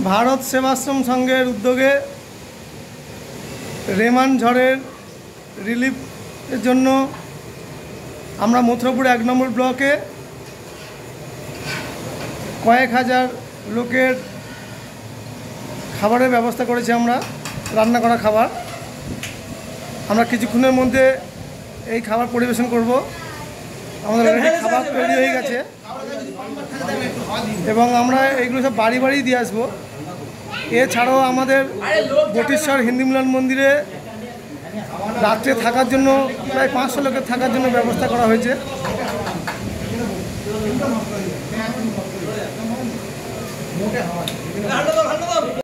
ভারত সেবাশ্রম সংঘের উদ্যোগে রেমান ঝড়ের রিলিফের জন্য আমরা মথুরাপুর এক নম্বর ব্লকে কয়েক হাজার লোকের খাবারের ব্যবস্থা করেছি আমরা রান্না করা খাবার। আমরা কিছুক্ষণের মধ্যে এই খাবার পরিবেশন করব। আমাদের খাবার তৈরি হয়ে গেছে। এবং আমরা এইগুলো সব বাড়ি বাড়ি দিয়ে আসব। এছাড়াও আমাদের বটিশ্বর হিন্দু মিলন মন্দিরে রাত্রে থাকার জন্য প্রায় পাঁচশো লোকের থাকার জন্য ব্যবস্থা করা হয়েছে।